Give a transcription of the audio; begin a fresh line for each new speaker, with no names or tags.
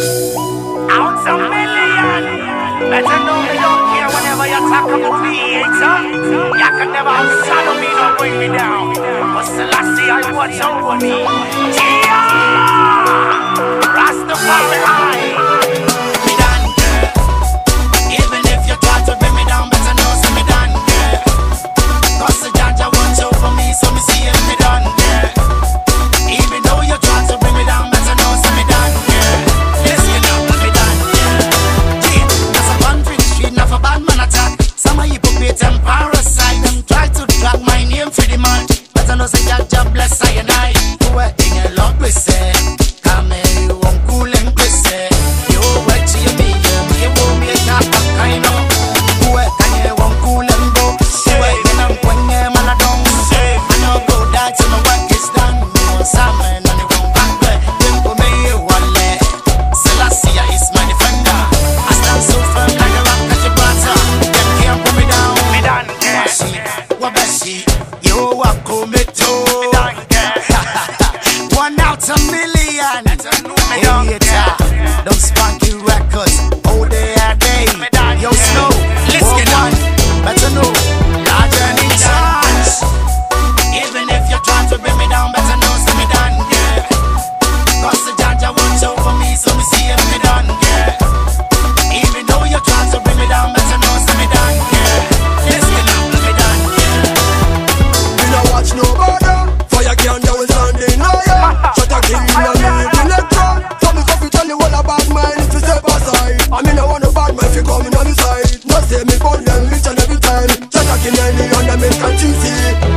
Ounce a million. Better know me don't care whenever you talk about creator. You can never outshadow me, don't bring me down. But Selassie, I watch over me.
Yeah.
Mediator,
those funky records. Quand tu
me